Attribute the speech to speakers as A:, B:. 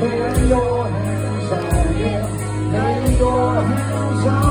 A: Lay your hands on him. Lay your hands on